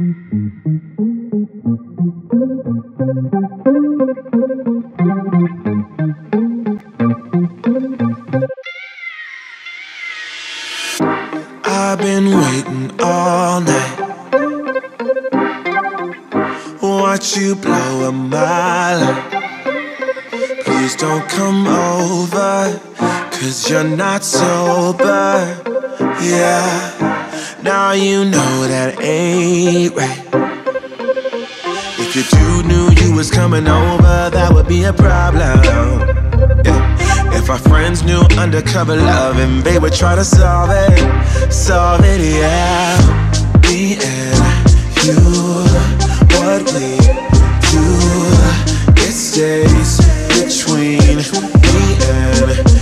I've been waiting all night. Watch you blow up my life. Please don't come over, cause you're not sober. Yeah, now you know that ain't right. If your dude knew you was coming over, that would be a problem. Yeah. If our friends knew undercover love and they would try to solve it, solve it, yeah. Me and you, what we do, it stays between me and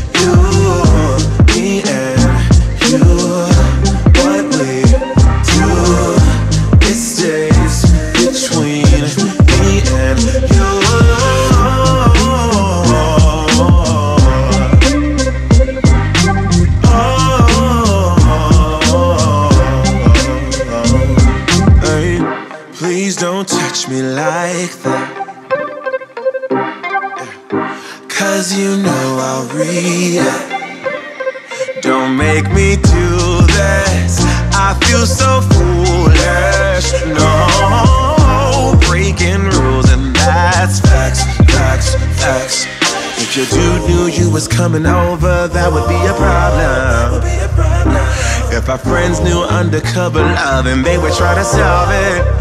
touch me like that. Cause you know I'll react. Don't make me do this. I feel so foolish. No, breaking rules, and that's facts, facts, facts. If your dude knew you was coming over, that would be a problem. If our friends knew undercover love and they would try to solve it,